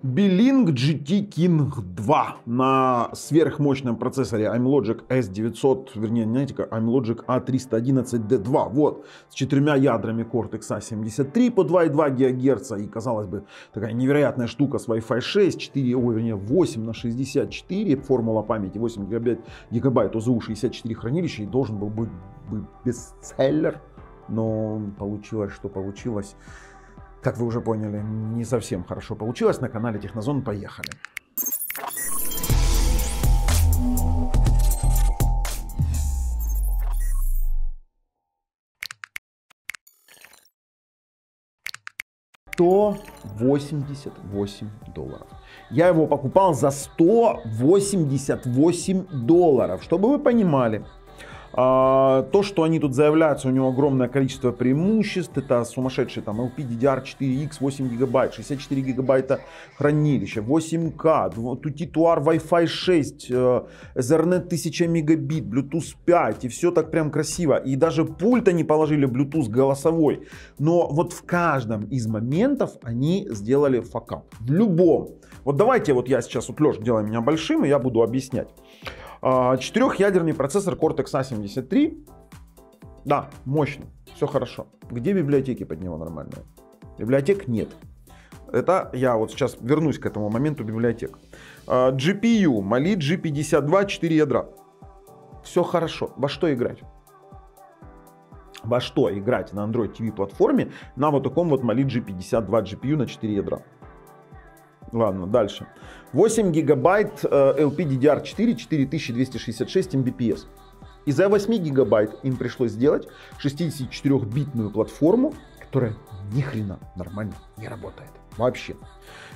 Beeling GT King 2 на сверхмощном процессоре iMlogic S900, вернее, знаете как, iMlogic A311D2, вот, с четырьмя ядрами Cortex A73 по 2,2 ГГц, и, казалось бы, такая невероятная штука с Wi-Fi 6, 4, ой, вернее, 8 на 64, формула памяти 8 гигабайт, гигабайт ОЗУ 64 хранилища, и должен был быть, быть бестселлер, но получилось, что получилось. Как вы уже поняли, не совсем хорошо получилось. На канале Технозон поехали. То 88 долларов. Я его покупал за 188 долларов. Чтобы вы понимали, то, что они тут заявляются, у него огромное количество преимуществ. Это сумасшедший там LPDDR4X 8 гигабайт, 64 гигабайта хранилища, 8К, T2R Wi-Fi 6, э, Ethernet 1000 мегабит, Bluetooth 5 и все так прям красиво. И даже пульт они положили Bluetooth голосовой. Но вот в каждом из моментов они сделали факап. В любом. Вот давайте вот я сейчас, вот Леша, делай меня большим, и я буду объяснять. А, четырехъядерный процессор Cortex A73. Да, мощный, все хорошо. Где библиотеки под него нормальные? Библиотек нет. Это я вот сейчас вернусь к этому моменту библиотек. А, GPU, Mali G52, 4 ядра. Все хорошо. Во что играть? Во что играть на Android TV платформе на вот таком вот Mali G52 GPU на 4 ядра? Ладно, дальше. 8 гигабайт LPDDR4 4266 Mbps. Из-за 8 гигабайт им пришлось сделать 64-битную платформу, которая ни хрена нормально не работает. Вообще.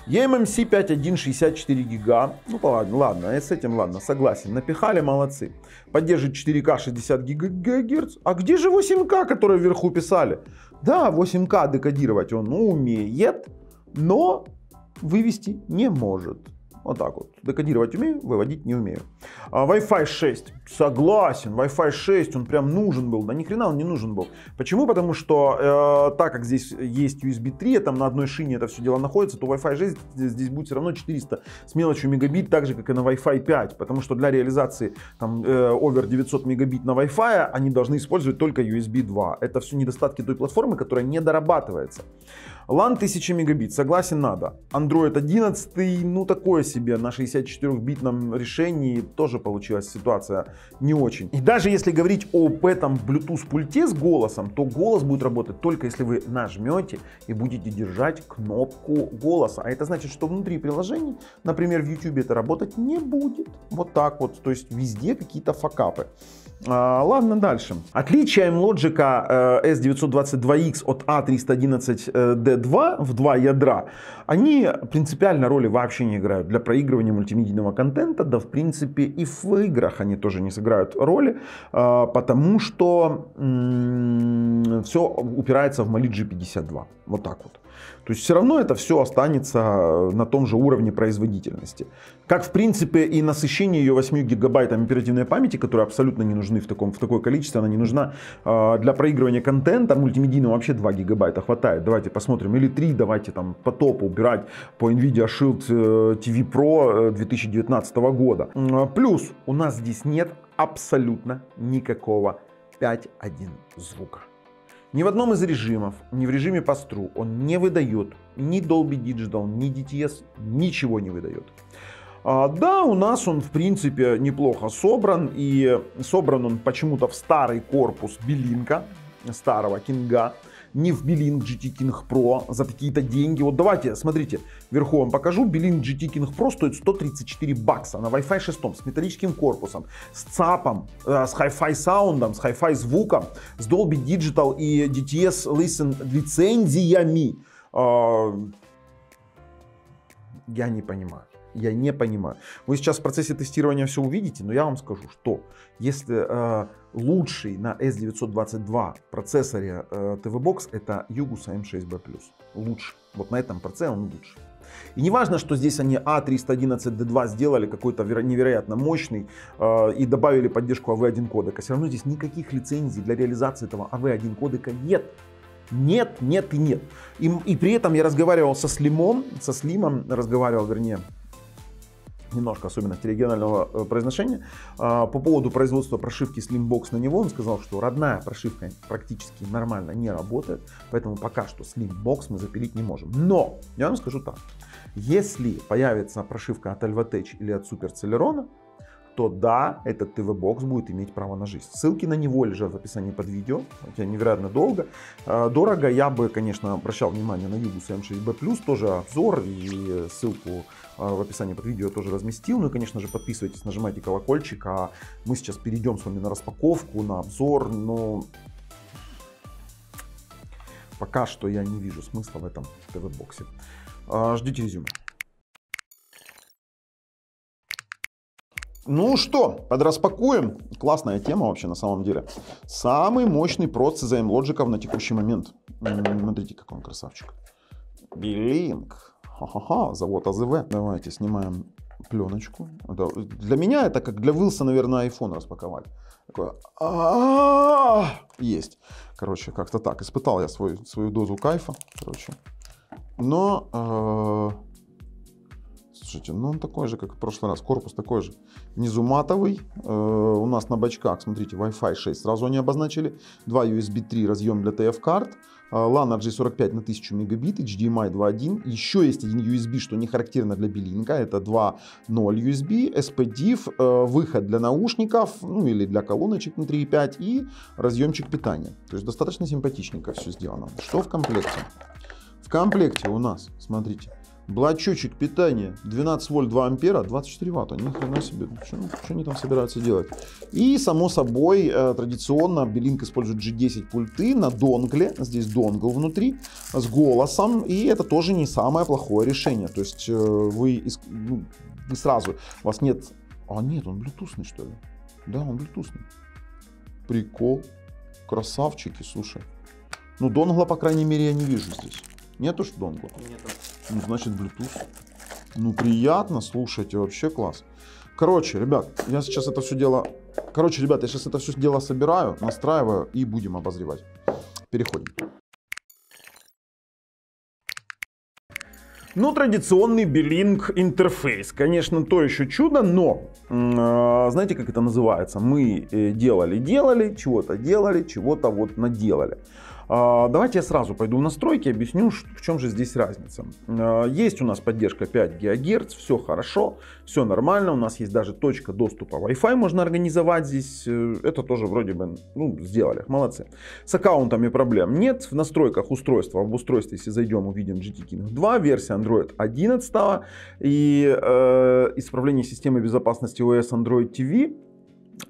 eMMC 5.1 64 гига. Ну ладно, ладно, с этим ладно, согласен. Напихали, молодцы. Поддерживает 4К 60 ГГц. А где же 8К, которые вверху писали? Да, 8К декодировать он умеет, но вывести не может. Вот так вот. Декодировать умею, выводить не умею. А, Wi-Fi 6. Согласен. Wi-Fi 6, он прям нужен был. Да ни хрена он не нужен был. Почему? Потому что э, так как здесь есть USB 3, там на одной шине это все дело находится, то Wi-Fi 6 здесь будет все равно 400 с мелочью мегабит, так же как и на Wi-Fi 5. Потому что для реализации там э, over 900 мегабит на Wi-Fi они должны использовать только USB 2. Это все недостатки той платформы, которая не дорабатывается. LAN 1000 мегабит, согласен, надо. Android 11, ну такое себе, на 64-битном решении тоже получилась ситуация не очень. И даже если говорить об этом Bluetooth пульте с голосом, то голос будет работать только если вы нажмете и будете держать кнопку голоса. А это значит, что внутри приложений, например, в YouTube это работать не будет. Вот так вот, то есть везде какие-то факапы. А, ладно, дальше. Отличие Logic э, S922X от A311D2 в два ядра, они принципиально роли вообще не играют для проигрывания мультимедийного контента, да в принципе и в играх они тоже не сыграют роли, э, потому что все упирается в Mali G52. Вот так вот. То есть все равно это все останется на том же уровне производительности. Как в принципе и насыщение ее 8 гигабайтами оперативной памяти, которые абсолютно не нужны в, таком, в такое количество, она не нужна э, для проигрывания контента. Мультимедийного вообще 2 гигабайта хватает. Давайте посмотрим. Или 3 давайте там по топу убирать по NVIDIA Shield TV Pro 2019 года. Плюс у нас здесь нет абсолютно никакого 5.1 звука. Ни в одном из режимов, ни в режиме постру он не выдает ни Dolby Digital, ни DTS, ничего не выдает. А, да, у нас он в принципе неплохо собран и собран он почему-то в старый корпус Белинка, старого Кинга не в Belink GT King Pro за какие-то деньги. Вот давайте, смотрите, вверху вам покажу. Belink GT King Pro стоит 134 бакса на Wi-Fi 6 с металлическим корпусом, с ЦАПом, э, с Hi-Fi саундом, с Hi-Fi звуком, с Dolby Digital и DTS Listen лицензиями. Э, я не понимаю. Я не понимаю. Вы сейчас в процессе тестирования все увидите, но я вам скажу, что если э, лучший на S922 процессоре э, TV-Box это Yugus M6B+. Лучше. Вот на этом процессе он лучше. И не важно, что здесь они A311D2 сделали какой-то невероятно мощный э, и добавили поддержку AV1 кодека. Все равно здесь никаких лицензий для реализации этого AV1 кодека нет. Нет, нет и нет. И, и при этом я разговаривал со Слимом, со Слимом разговаривал, вернее, немножко особенности регионального э, произношения. А, по поводу производства прошивки Slimbox на него, он сказал, что родная прошивка практически нормально не работает, поэтому пока что Slimbox мы запилить не можем. Но, я вам скажу так, если появится прошивка от Alvatech или от Super Celeron, то да, этот ТВ-бокс будет иметь право на жизнь. Ссылки на него лежат в описании под видео. Это невероятно долго. А, дорого. Я бы, конечно, обращал внимание на Югус М6B+, тоже обзор и ссылку а, в описании под видео тоже разместил. Ну и, конечно же, подписывайтесь, нажимайте колокольчик. А мы сейчас перейдем с вами на распаковку, на обзор. Но пока что я не вижу смысла в этом ТВ-боксе. А, ждите резюме. Ну что, подраспакуем. Классная тема вообще на самом деле. Самый мощный процесс лоджиков на текущий момент. Смотрите, какой он красавчик. Билинг. Ха-ха-ха, завод АЗВ. Давайте снимаем пленочку. Это, для меня это как для Вилса, наверное, iPhone распаковать. Такое, есть. Короче, как-то так. Испытал я свой, свою дозу кайфа. Короче. Но э, Слушайте, ну он такой же, как в прошлый раз. Корпус такой же. Внизу матовый. Э, у нас на бачках, смотрите, Wi-Fi 6 сразу они обозначили. Два USB 3 разъем для TF-карт. Э, LAN RJ45 на 1000 мегабит, HDMI 2.1. Еще есть один USB, что не характерно для билинга. Это 2.0 USB, SPDIF, э, выход для наушников, ну или для колоночек на 3.5 и разъемчик питания. То есть достаточно симпатичненько все сделано. Что в комплекте? В комплекте у нас, смотрите, Блочочек питания 12 вольт 2 ампера, 24 ватта. Ни хрена себе, что, что они там собираются делать? И само собой, э, традиционно Белинк использует G10 пульты на донгле. Здесь донгл внутри с голосом. И это тоже не самое плохое решение. То есть э, вы, ну, вы сразу, у вас нет... А нет, он блютусный что ли? Да, он блютусный. Прикол. Красавчики, слушай. Ну, донгла, по крайней мере, я не вижу здесь. Нету что донгла? Нету. Ну, значит, Bluetooth. Ну, приятно, слушайте, вообще класс. Короче, ребят, я сейчас это все дело... Короче, ребят, я сейчас это все дело собираю, настраиваю и будем обозревать. Переходим. Ну, традиционный Белинг интерфейс. Конечно, то еще чудо, но э, знаете, как это называется? Мы э, делали, делали, чего-то делали, чего-то вот наделали. А, давайте я сразу пойду в настройки, объясню, в чем же здесь разница. А, есть у нас поддержка 5 ГГц, все хорошо, все нормально, у нас есть даже точка доступа Wi-Fi, можно организовать здесь, э, это тоже вроде бы ну, сделали, молодцы. С аккаунтами проблем нет, в настройках устройства, в устройстве, если зайдем, увидим GT King 2, версия Android 11 и э, исправление системы безопасности OS Android TV,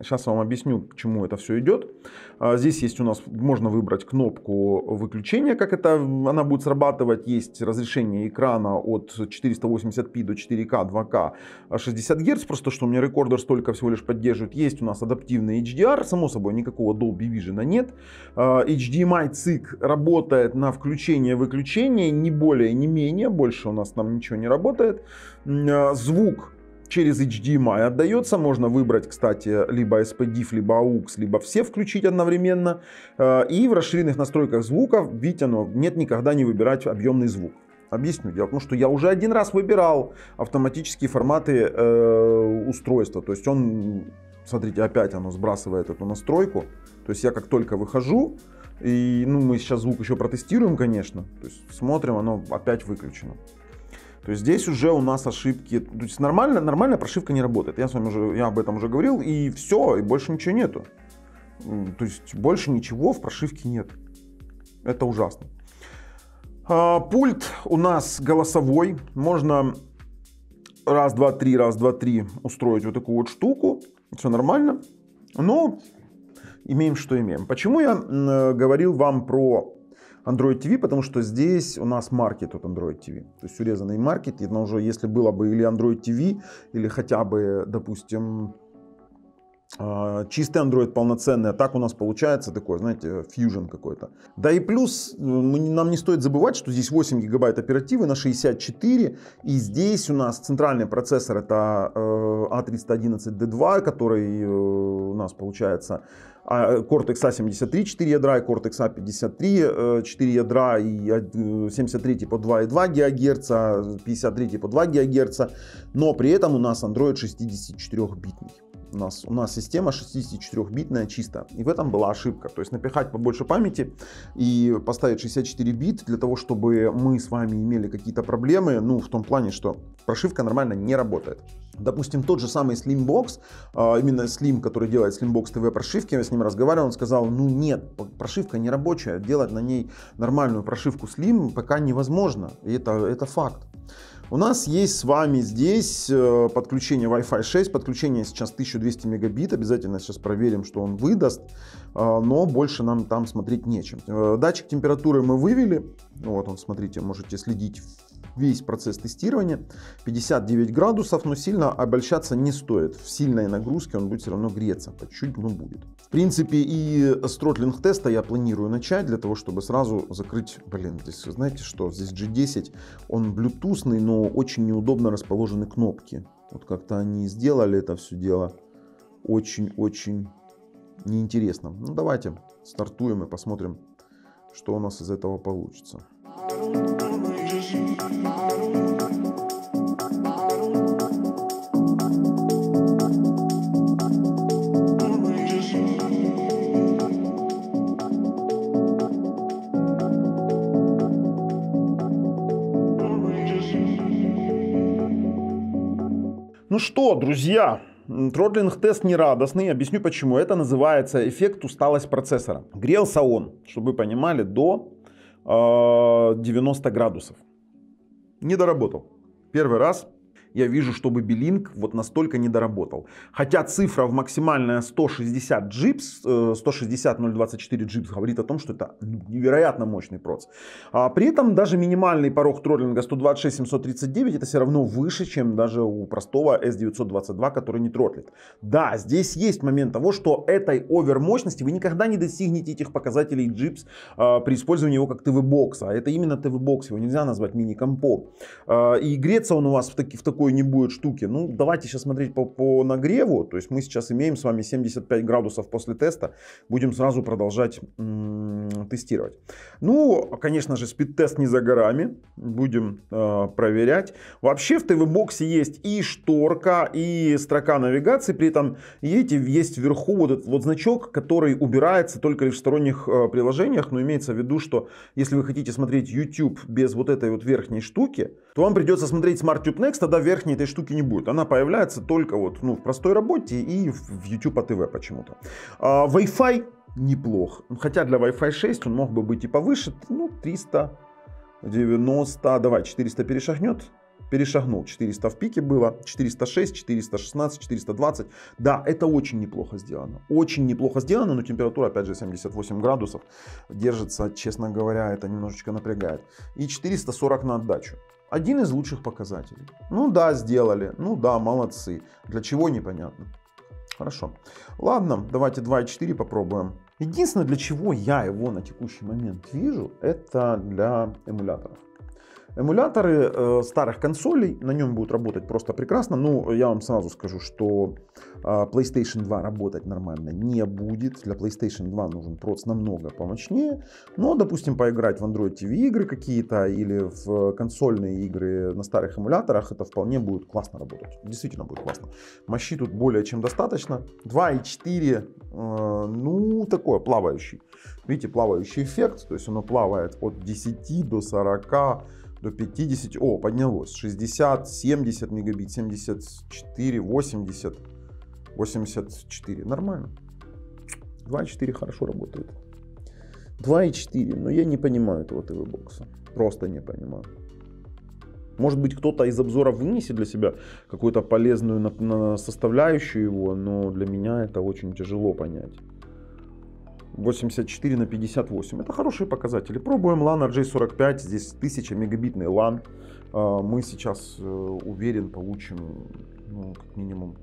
Сейчас я вам объясню, к чему это все идет. А, здесь есть у нас, можно выбрать кнопку выключения, как это она будет срабатывать. Есть разрешение экрана от 480p до 4К, 2К, 60 Гц. Просто что у меня рекордер столько всего лишь поддерживает. Есть у нас адаптивный HDR, само собой никакого Dolby Vision нет. А, HDMI цик работает на включение-выключение, не более, не менее. Больше у нас там ничего не работает. А, звук через HDMI отдается. Можно выбрать, кстати, либо SPDIF, либо AUX, либо все включить одновременно. Э, и в расширенных настройках звука, видите, оно нет никогда не выбирать объемный звук. Объясню. Дело в том, что я уже один раз выбирал автоматические форматы э, устройства. То есть он, смотрите, опять оно сбрасывает эту настройку. То есть я как только выхожу, и ну, мы сейчас звук еще протестируем, конечно. То есть смотрим, оно опять выключено. То есть здесь уже у нас ошибки. То есть нормально, нормальная прошивка не работает. Я с вами уже, я об этом уже говорил, и все, и больше ничего нету. То есть больше ничего в прошивке нет. Это ужасно. А, пульт у нас голосовой. Можно раз, два, три, раз, два, три устроить вот такую вот штуку. Все нормально. Но имеем, что имеем. Почему я говорил вам про Android TV, потому что здесь у нас маркет от Android TV. То есть урезанный маркет, но уже если было бы или Android TV, или хотя бы, допустим, а, чистый Android полноценный, а так у нас получается такой, знаете, фьюжн какой-то. Да и плюс нам не стоит забывать, что здесь 8 гигабайт оперативы на 64, и здесь у нас центральный процессор это A311D2, э, который э, у нас получается а, Cortex A73 4 ядра, и Cortex A53 4 ядра, и 73 по 2,2 ГГц, 53 по 2 ГГц, но при этом у нас Android 64-битный у нас, у нас система 64-битная чисто. И в этом была ошибка. То есть напихать побольше памяти и поставить 64 бит для того, чтобы мы с вами имели какие-то проблемы. Ну, в том плане, что прошивка нормально не работает. Допустим, тот же самый Slimbox, а, именно Slim, который делает Slimbox TV прошивки, я с ним разговаривал, он сказал, ну нет, прошивка не рабочая, делать на ней нормальную прошивку Slim пока невозможно. И это, это факт. У нас есть с вами здесь э, подключение Wi-Fi 6, подключение сейчас 1200 мегабит, обязательно сейчас проверим, что он выдаст, э, но больше нам там смотреть нечем. Э, датчик температуры мы вывели, вот он, смотрите, можете следить весь процесс тестирования. 59 градусов, но сильно обольщаться не стоит. В сильной нагрузке он будет все равно греться, по чуть-чуть, но будет. В принципе, и с тротлинг теста я планирую начать для того, чтобы сразу закрыть, блин, здесь, знаете что, здесь G10, он блютусный, но очень неудобно расположены кнопки. Вот как-то они сделали это все дело очень-очень неинтересно. Ну давайте стартуем и посмотрим, что у нас из этого получится. Ну что, друзья, Throttling тест нерадостный. Объясню почему. Это называется эффект усталость процессора. Грелся он, чтобы вы понимали, до 90 э, градусов. Не доработал. Первый раз я вижу, чтобы Beelink вот настолько не доработал. Хотя цифра в максимальная 160 GIPS, 160 024 GIPS говорит о том, что это невероятно мощный проц. А при этом даже минимальный порог тротлинга 126 739 это все равно выше, чем даже у простого S922, который не тротлит. Да, здесь есть момент того, что этой over мощности вы никогда не достигнете этих показателей GIPS а, при использовании его как ТВ-бокса. Это именно ТВ-бокс, его нельзя назвать мини-комп. А, и греться он у вас в, таки, в такой такой не будет штуки. Ну, давайте сейчас смотреть по, по нагреву. То есть мы сейчас имеем с вами 75 градусов после теста. Будем сразу продолжать тестировать. Ну, конечно же, speed-test не за горами. Будем э, проверять. Вообще в ТВ-боксе есть и шторка, и строка навигации. При этом, видите, есть вверху вот этот вот значок, который убирается только лишь в сторонних э, приложениях. Но имеется в виду, что если вы хотите смотреть YouTube без вот этой вот верхней штуки, то вам придется смотреть SmartTube Next, тогда верхней этой штуки не будет. Она появляется только вот ну, в простой работе и в YouTube ТВ почему-то. А, Wi-Fi неплох. Хотя для Wi-Fi 6 он мог бы быть и повыше. Ну, 390, давай, 400 перешагнет. Перешагнул. 400 в пике было, 406, 416, 420. Да, это очень неплохо сделано. Очень неплохо сделано, но температура, опять же, 78 градусов. Держится, честно говоря, это немножечко напрягает. И 440 на отдачу. Один из лучших показателей. Ну да, сделали. Ну да, молодцы. Для чего непонятно. Хорошо. Ладно, давайте 2.4 попробуем. Единственное, для чего я его на текущий момент вижу, это для эмуляторов. Эмуляторы э, старых консолей на нем будут работать просто прекрасно. Ну, я вам сразу скажу, что э, PlayStation 2 работать нормально не будет. Для PlayStation 2 нужен проц намного помощнее. Но, допустим, поиграть в Android TV игры какие-то или в консольные игры на старых эмуляторах, это вполне будет классно работать. Действительно будет классно. Мощи тут более чем достаточно. 2.4, э, ну, такое, плавающий. Видите, плавающий эффект, то есть оно плавает от 10 до 40 до 50, о, поднялось, 60, 70 мегабит, 74, 80, 84, нормально. 2.4 хорошо работает. 2.4, но я не понимаю этого ТВ-бокса, просто не понимаю. Может быть, кто-то из обзора вынесет для себя какую-то полезную на, составляющую его, но для меня это очень тяжело понять. 84 на 58. Это хорошие показатели. Пробуем LAN RJ45. Здесь 1000 мегабитный LAN. А, мы сейчас, э, уверен, получим ну, как минимум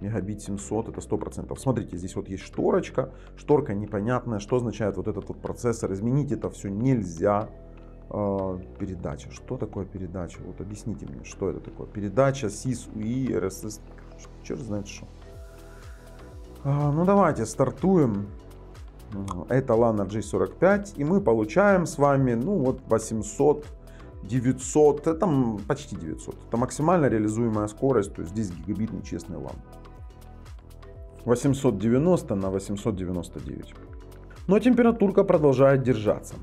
мегабит 700, это 100%. Смотрите, здесь вот есть шторочка, шторка непонятная, что означает вот этот вот процессор, изменить это все нельзя. А, передача, что такое передача? Вот объясните мне, что это такое? Передача SIS, UI, RSS, черт знает что. А, ну давайте стартуем. Это LAN RJ45 и мы получаем с вами, ну вот 800 900, это почти 900. Это максимально реализуемая скорость, то есть здесь гигабитный честный LAN. 890 на 899. Но температурка продолжает держаться.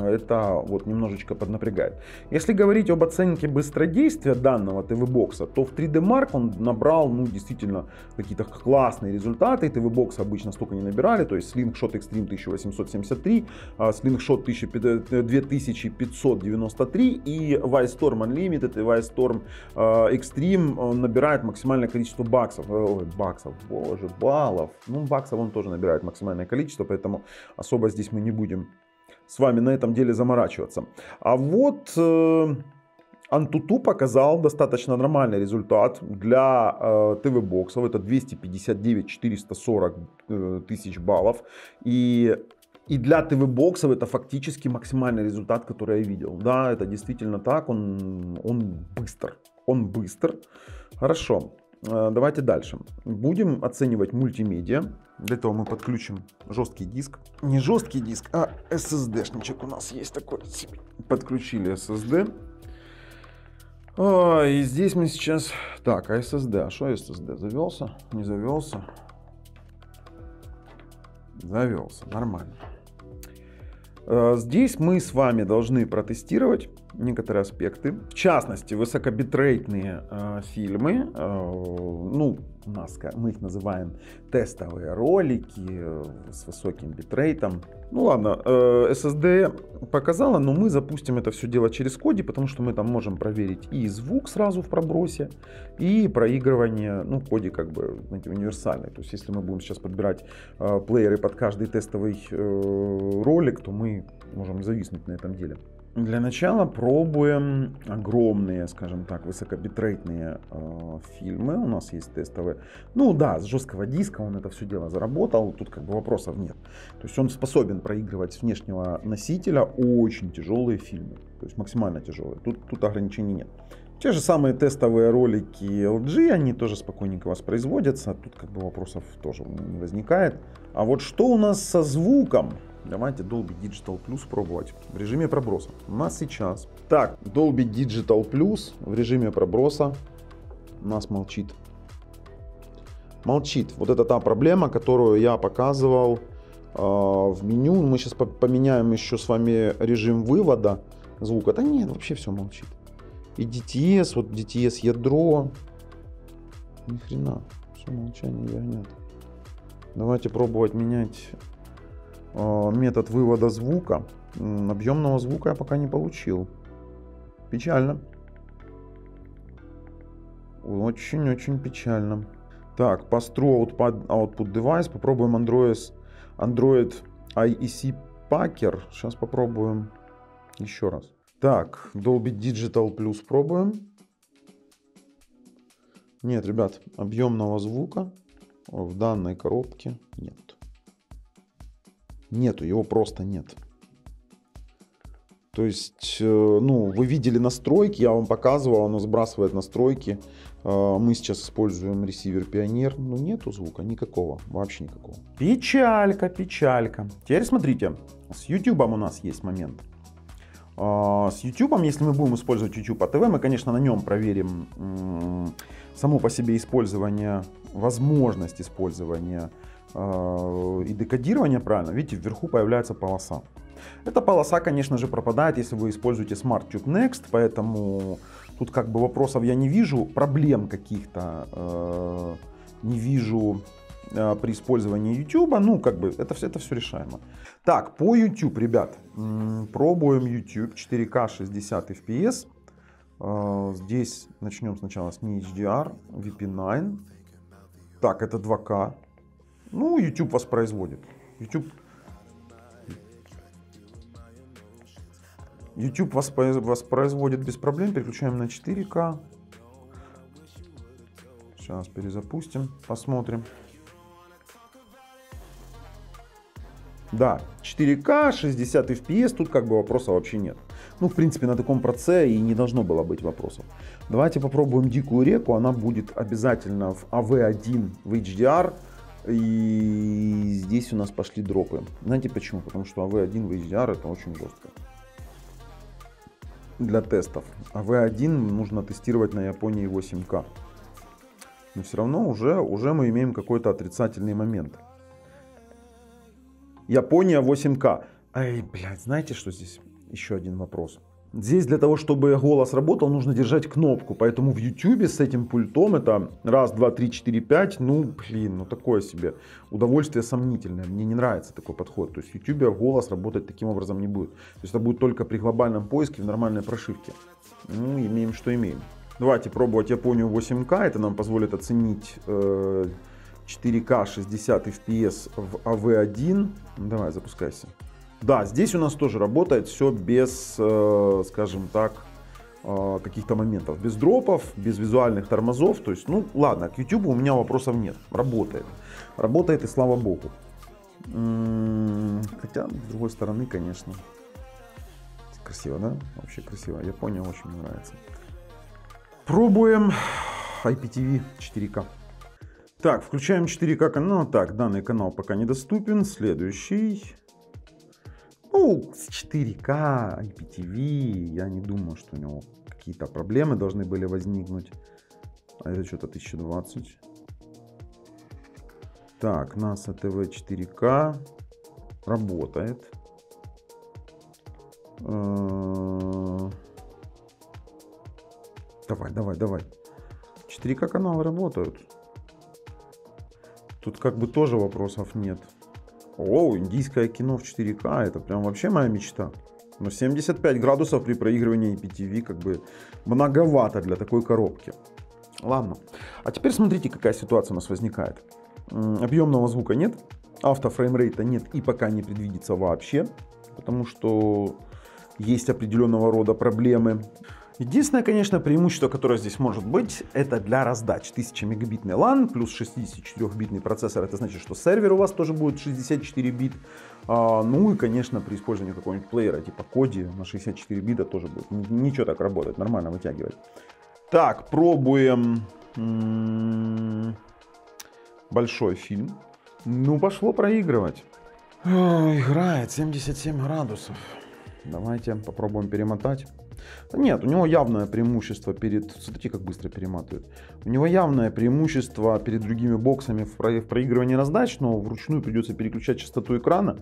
Это вот немножечко поднапрягает. Если говорить об оценке быстродействия данного TV-бокса, то в 3D Mark он набрал ну, действительно какие-то классные результаты. TV-бокс обычно столько не набирали, то есть Slingshot Extreme 1873, Slingshot 2593 и Storm Unlimited и Storm Extreme набирает максимальное количество баксов. Ой, баксов, боже, баллов. Ну, баксов он тоже набирает максимальное количество, поэтому особо здесь мы не будем с вами на этом деле заморачиваться. А вот э, Antutu показал достаточно нормальный результат для э, ТВ-боксов. Это 259 440 э, тысяч баллов. И и для ТВ-боксов это фактически максимальный результат, который я видел. Да, это действительно так, он, он быстр. Он быстр. Хорошо. Э, давайте дальше. Будем оценивать мультимедиа. Для этого мы подключим жесткий диск. Не жесткий диск, а SSD-шничек у нас есть такой. Подключили SSD. А, и здесь мы сейчас... Так, а SSD? А что SSD? Завелся? Не завелся? Завелся, нормально. Э, здесь мы с вами должны протестировать некоторые аспекты. В частности, высокобитрейтные э, фильмы, э, ну, у нас, мы их называем тестовые ролики э, с высоким битрейтом. Ну ладно, э, SSD показала, но мы запустим это все дело через коди, потому что мы там можем проверить и звук сразу в пробросе, и проигрывание, ну, коди как бы, знаете, универсальный. То есть, если мы будем сейчас подбирать э, плееры под каждый тестовый ролик, то мы можем зависнуть на этом деле. Для начала пробуем огромные, скажем так, высокобитрейтные э, фильмы. У нас есть тестовые. Ну да, с жесткого диска он это все дело заработал. Тут как бы вопросов нет. То есть он способен проигрывать с внешнего носителя очень тяжелые фильмы. То есть максимально тяжелые. Тут, тут ограничений нет. Те же самые тестовые ролики LG, они тоже спокойненько воспроизводятся. Тут как бы вопросов тоже не возникает. А вот что у нас со звуком? Давайте Dolby Digital Plus пробовать в режиме проброса. У нас сейчас. Так, Dolby Digital Plus в режиме проброса нас молчит. Молчит. Вот это та проблема, которую я показывал э, в меню. Мы сейчас поменяем еще с вами режим вывода звука. Да нет, вообще все молчит. И DTS, вот DTS ядро. Ни хрена. Все молчание ягнят. Давайте пробовать менять метод вывода звука. Объемного звука я пока не получил. Печально. Очень-очень печально. Так, постро output, output device. Попробуем Android, Android IEC Packer. Сейчас попробуем еще раз. Так, Dolby Digital Plus пробуем. Нет, ребят, объемного звука в данной коробке нет. Нету, его просто нет. То есть, э, ну, вы видели настройки, я вам показывал, оно сбрасывает настройки. Э, мы сейчас используем ресивер Пионер, но нету звука никакого, вообще никакого. Печалька, печалька. Теперь смотрите, с YouTube у нас есть момент. Э, с YouTube, если мы будем использовать YouTube ATV, мы, конечно, на нем проверим само по себе использование, возможность использования и декодирование правильно, видите, вверху появляется полоса. Эта полоса, конечно же, пропадает, если вы используете SmartTube Next, поэтому тут как бы вопросов я не вижу, проблем каких-то э, не вижу э, при использовании YouTube, ну как бы это все, это все решаемо. Так, по YouTube, ребят, пробуем YouTube 4К 60 FPS. Здесь начнем сначала с не HDR, VP9. Так, это 2К. Ну, YouTube воспроизводит. YouTube, YouTube воспроизводит без проблем. Переключаем на 4К. Сейчас перезапустим, посмотрим. Да, 4К, 60 FPS, тут как бы вопроса вообще нет. Ну, в принципе, на таком проце и не должно было быть вопросов. Давайте попробуем дикую реку. Она будет обязательно в AV1 в HDR. И здесь у нас пошли дропы. Знаете почему? Потому что AV1 в HDR это очень жестко. Для тестов. AV1 нужно тестировать на Японии 8К. Но все равно уже, уже мы имеем какой-то отрицательный момент. Япония 8К. Ай, блядь, знаете, что здесь? Еще один вопрос. Здесь для того, чтобы голос работал, нужно держать кнопку. Поэтому в YouTube с этим пультом это раз, два, три, четыре, пять. Ну, блин, ну такое себе. Удовольствие сомнительное. Мне не нравится такой подход. То есть в YouTube голос работать таким образом не будет. То есть это будет только при глобальном поиске в нормальной прошивке. Ну, имеем, что имеем. Давайте пробовать Японию 8К. Это нам позволит оценить э, 4К 60 FPS в AV1. Давай, запускайся. Да, здесь у нас тоже работает все без, э, скажем так, э, каких-то моментов. Без дропов, без визуальных тормозов. То есть, ну ладно, к YouTube у меня вопросов нет. Работает. Работает и слава богу. Хотя, с другой стороны, конечно. Красиво, да? Вообще красиво. Япония очень мне нравится. Пробуем IPTV 4К. Так, включаем 4К канал. Так, данный канал пока недоступен. Следующий. Ну, с 4К, IPTV, я не думаю, что у него какие-то проблемы должны были возникнуть. А это что-то 1020. Так, NASA TV 4К работает. Э, давай, давай, давай. 4К каналы работают. Тут как бы тоже вопросов нет. О, индийское кино в 4К, это прям вообще моя мечта. Но 75 градусов при проигрывании IPTV как бы многовато для такой коробки. Ладно. А теперь смотрите, какая ситуация у нас возникает. Объемного звука нет, автофреймрейта нет и пока не предвидится вообще, потому что есть определенного рода проблемы. Единственное, конечно, преимущество, которое здесь может быть, это для раздач. 1000 мегабитный LAN плюс 64-битный процессор. Это значит, что сервер у вас тоже будет 64 бит. А, ну и, конечно, при использовании какого-нибудь плеера типа Коди на 64 бита тоже будет. Ничего так работает, нормально вытягивать. Так, пробуем м-м, большой фильм. Ну, пошло проигрывать. играет 77 градусов. Давайте попробуем перемотать. Нет, у него явное преимущество перед... Смотрите, как быстро перематывает. У него явное преимущество перед другими боксами в, про... в проигрывании раздач, но вручную придется переключать частоту экрана,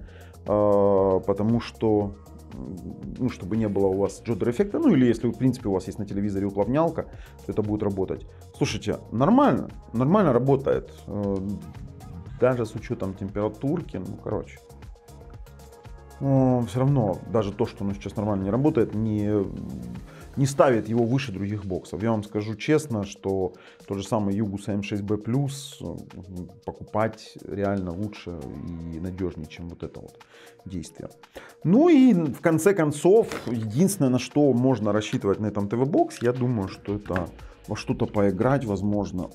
э, потому что ну, чтобы не было у вас джодер эффекта, ну или если в принципе у вас есть на телевизоре уплавнялка, то это будет работать. Слушайте, нормально, нормально работает, э, даже с учетом температурки, ну короче все равно даже то, что оно сейчас нормально не работает, не, не ставит его выше других боксов. Я вам скажу честно, что тот же самый Югус M6B Plus покупать реально лучше и надежнее, чем вот это вот действие. Ну и в конце концов, единственное, на что можно рассчитывать на этом ТВ-бокс, я думаю, что это во что-то поиграть, возможно,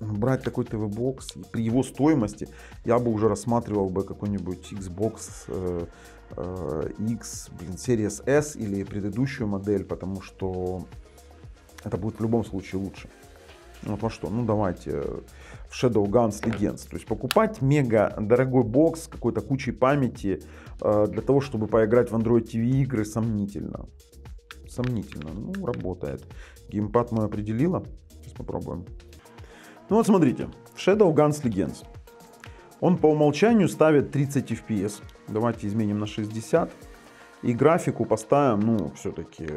брать такой ТВ-бокс, при его стоимости я бы уже рассматривал бы какой-нибудь Xbox э, э, X, блин, Series S или предыдущую модель, потому что это будет в любом случае лучше. Вот во что, ну давайте в Shadow Guns Legends. То есть покупать мега дорогой бокс какой-то кучей памяти э, для того, чтобы поиграть в Android TV игры сомнительно. Сомнительно, ну работает. Геймпад мы определила. Сейчас попробуем. Ну вот смотрите, Shadow Guns Legends. Он по умолчанию ставит 30 FPS. Давайте изменим на 60. И графику поставим, ну, все-таки,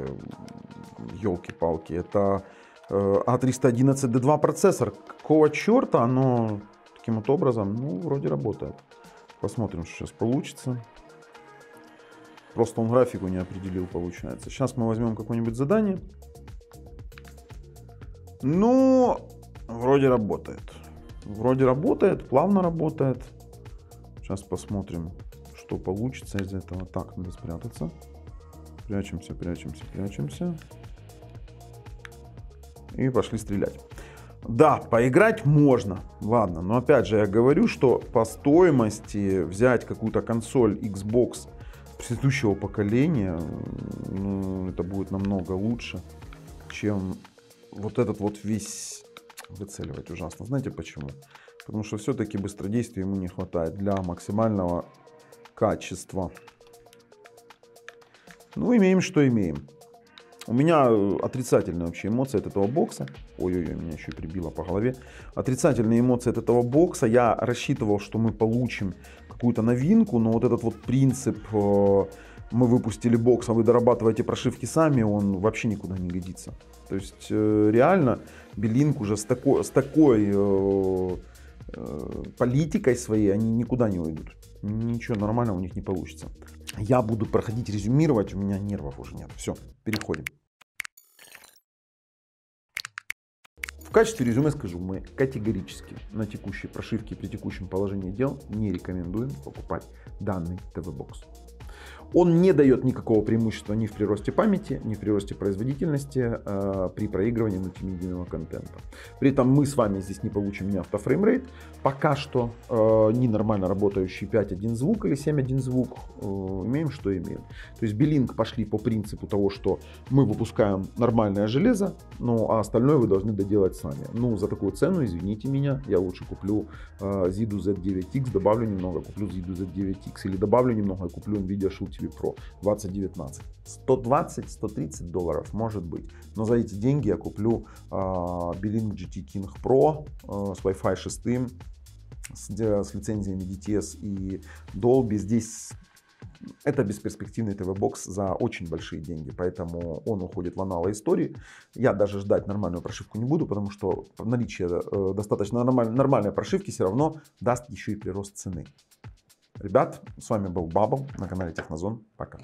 елки-палки, это э, A311D2 процессор. Какого черта оно таким вот образом, ну, вроде работает. Посмотрим, что сейчас получится. Просто он графику не определил, получается. Сейчас мы возьмем какое-нибудь задание. Ну, Вроде работает. Вроде работает, плавно работает. Сейчас посмотрим, что получится из этого. Так, надо спрятаться. Прячемся, прячемся, прячемся. И пошли стрелять. Да, поиграть можно, ладно, но опять же я говорю, что по стоимости взять какую-то консоль Xbox предыдущего поколения, ну, это будет намного лучше, чем вот этот вот весь выцеливать ужасно. Знаете почему? Потому что все-таки быстродействия ему не хватает для максимального качества. Ну, имеем, что имеем. У меня э, отрицательные вообще эмоции от этого бокса. Ой-ой-ой, меня еще прибило по голове. Отрицательные эмоции от этого бокса. Я рассчитывал, что мы получим какую-то новинку, но вот этот вот принцип э, мы выпустили бокс, а вы дорабатываете прошивки сами, он вообще никуда не годится. То есть э, реально Белинк уже с такой, с такой политикой своей они никуда не уйдут. Ничего нормального у них не получится. Я буду проходить резюмировать, у меня нервов уже нет. Все, переходим. В качестве резюме скажу, мы категорически на текущей прошивке при текущем положении дел не рекомендуем покупать данный ТВ-бокс. Он не дает никакого преимущества ни в приросте памяти, ни в приросте производительности э, при проигрывании мультимедийного контента. При этом мы с вами здесь не получим ни автофреймрейт, пока что э, ни нормально работающий 5.1 звук или 7.1 звук, э, имеем что имеем. То есть Белинг пошли по принципу того, что мы выпускаем нормальное железо, ну а остальное вы должны доделать сами. Ну за такую цену, извините меня, я лучше куплю э, Zidu Z9X, добавлю немного, куплю Zidu Z9X или добавлю немного, куплю Nvidia Shield TV Pro 2019. 120-130 долларов может быть. Но за эти деньги я куплю э, Belink GT King Pro э, с Wi-Fi 6, с, с лицензиями DTS и Dolby. Здесь это бесперспективный ТВ-бокс за очень большие деньги, поэтому он уходит в аналы истории. Я даже ждать нормальную прошивку не буду, потому что наличие э, достаточно нормаль, нормальной прошивки все равно даст еще и прирост цены. Ребят, с вами был Бабл на канале Технозон. Пока.